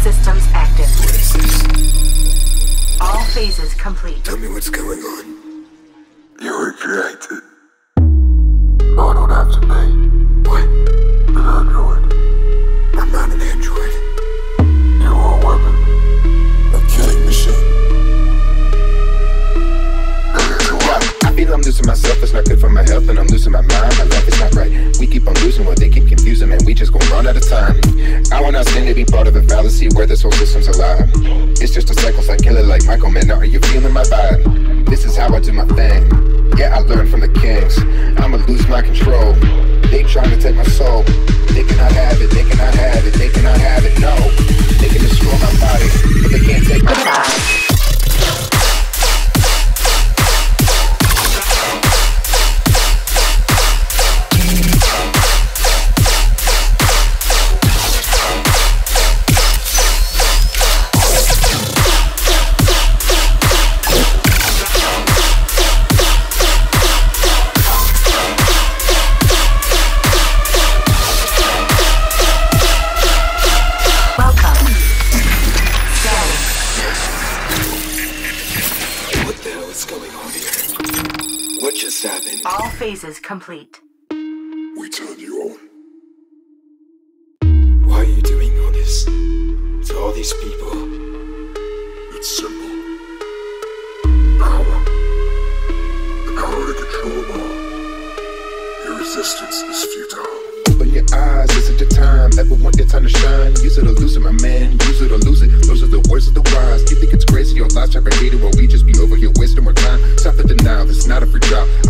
systems active. What is this? All phases complete. Tell me what's going on. You were created. No, I don't have to pay. What? An android. I'm not an android. You are a weapon. A killing machine. I feel I'm losing myself, it's not good for my health, and I'm losing my mind. My life is not right. We keep on losing what they keep confusing, man. We just gon' run out of time. I want us to be part of the fallacy where this whole system's alive. It's just a cycle, so I kill it like Michael, man. Are you feeling my vibe? This is how I do my thing. Yeah, I learned from the kings. I'ma lose my control. They trying to take my soul. They cannot have it, they cannot have it, they cannot have it, no. What the hell going on here? What just happened? All phases complete. We turn you on. Why are you doing all this? To all these people? It's simple. Power. The power to control them all. Your resistance is futile. Open your eyes, this is the time. Ever want your time to shine? Use it or lose it, my man. Use it or lose it. Those are the words of the wise. You think it's crazy? Your life type of hater, or we just not a free trial.